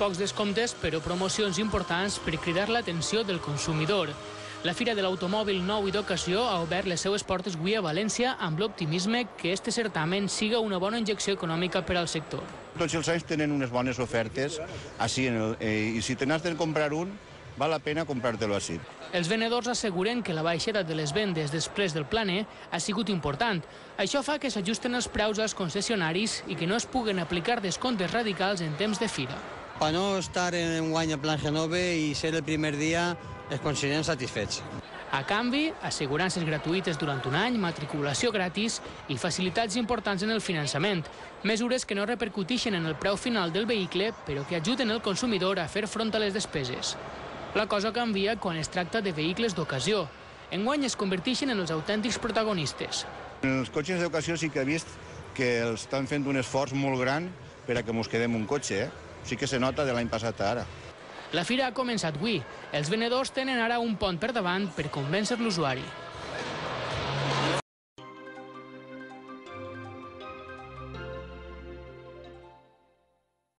pocs descomptes, però promocions importants per cridar l'atenció del consumidor. La Fira de l'Automòbil Nou i d'Ocasió ha obert les seues portes avui a València amb l'optimisme que este certamen siga una bona injecció econòmica per al sector. Tots els anys tenen unes bones ofertes així, en el, eh, i si te n'has de comprar un, val la pena comprar-te-lo així. Els venedors asseguren que la baixada de les vendes després del plane ha sigut important. Això fa que s'ajusten els preus als concessionaris i que no es puguen aplicar descomptes radicals en temps de fira. Per no estar en un guany a Plan Genove i ser el primer dia, es consideren satisfets. A canvi, assegurances gratuïtes durant un any, matriculació gratis i facilitats importants en el finançament. Mesures que no repercutixen en el preu final del vehicle, però que ajuden el consumidor a fer front a les despeses. La cosa canvia quan es tracta de vehicles d'ocasió. Enguany es converteixen en els autèntics protagonistes. En els cotxes d'ocasió sí que he vist que els estan fent un esforç molt gran per a que mos quedem un cotxe. Eh? Sí que se nota de l'any passat a ara. La fira ha començat avui. Els venedors tenen ara un pont per davant per convèncer l'usuari.